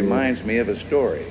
reminds me of a story.